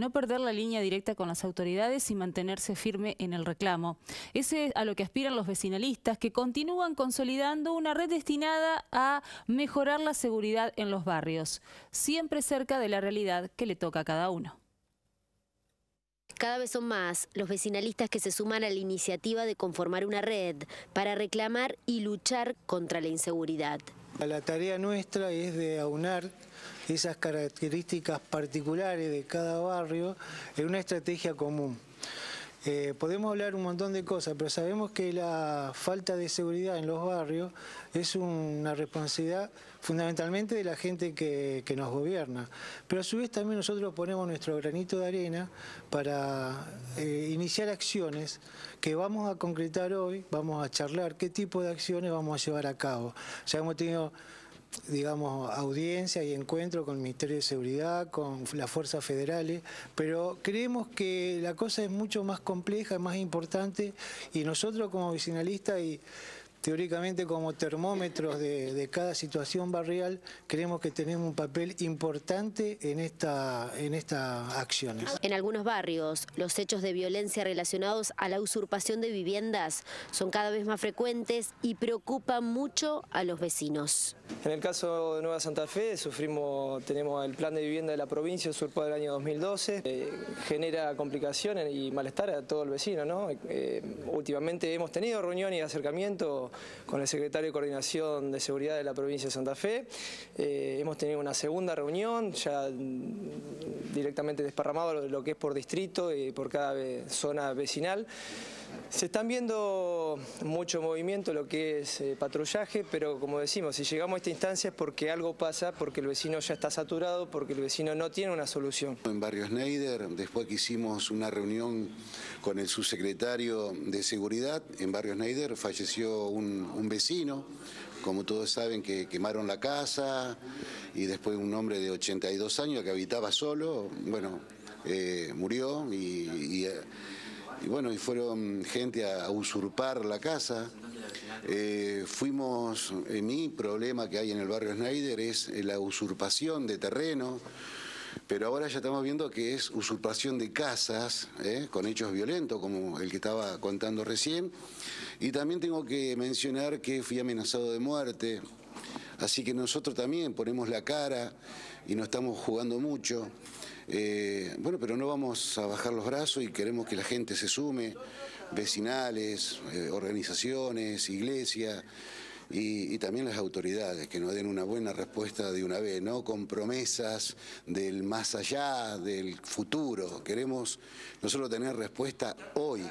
no perder la línea directa con las autoridades y mantenerse firme en el reclamo. Ese es a lo que aspiran los vecinalistas que continúan consolidando una red destinada a mejorar la seguridad en los barrios, siempre cerca de la realidad que le toca a cada uno. Cada vez son más los vecinalistas que se suman a la iniciativa de conformar una red para reclamar y luchar contra la inseguridad. La tarea nuestra es de aunar esas características particulares de cada barrio en una estrategia común. Eh, podemos hablar un montón de cosas, pero sabemos que la falta de seguridad en los barrios es una responsabilidad fundamentalmente de la gente que, nos gobierna. Pero a su vez también nosotros ponemos nuestro granito de arena para eh, iniciar acciones que vamos a concretar hoy, vamos a charlar qué tipo de acciones vamos a llevar a cabo. Ya hemos tenido digamos, audiencia y encuentro con el Ministerio de Seguridad, con las fuerzas federales, pero creemos que la cosa es mucho más compleja, más importante, y nosotros como vecinalistas y teóricamente como termómetros de, cada situación barrial, creemos que tenemos un papel importante en, esta, en estas acciones. En algunos barrios, los hechos de violencia relacionados a la usurpación de viviendas son cada vez más frecuentes y preocupan mucho a los vecinos. En el caso de Nueva Santa Fe, sufrimos, tenemos el plan de vivienda de la provincia usurpado del año 2012, eh, genera complicaciones y malestar a todo el vecino. ¿no? Eh, últimamente hemos tenido reuniones y acercamientos con el secretario de Coordinación de Seguridad de la provincia de Santa Fe. Eh, hemos tenido una segunda reunión, ya directamente desparramado lo que es por distrito y por cada zona vecinal. Se están viendo mucho movimiento, lo que es eh, patrullaje, pero como decimos, si llegamos a esta instancia es porque algo pasa, porque el vecino ya está saturado, porque el vecino no tiene una solución. En Barrio Schneider, después que hicimos una reunión con el subsecretario de Seguridad, en Barrio Schneider falleció un, vecino, como todos saben que quemaron la casa y después un hombre de 82 años que habitaba solo, bueno, eh, murió y eh, y bueno, y fueron gente a, usurpar la casa. Eh, fuimos, en mi problema que hay en el barrio Schneider es la usurpación de terreno, pero ahora ya estamos viendo que es usurpación de casas, eh, con hechos violentos, como el que estaba contando recién. Y también tengo que mencionar que fui amenazado de muerte, así que nosotros también ponemos la cara y no estamos jugando mucho. Eh, bueno, pero no vamos a bajar los brazos y queremos que la gente se sume, vecinales, eh, organizaciones, iglesia y, también las autoridades, que nos den una buena respuesta de una vez, no con promesas del más allá, del futuro. Queremos nosotros tener respuesta hoy.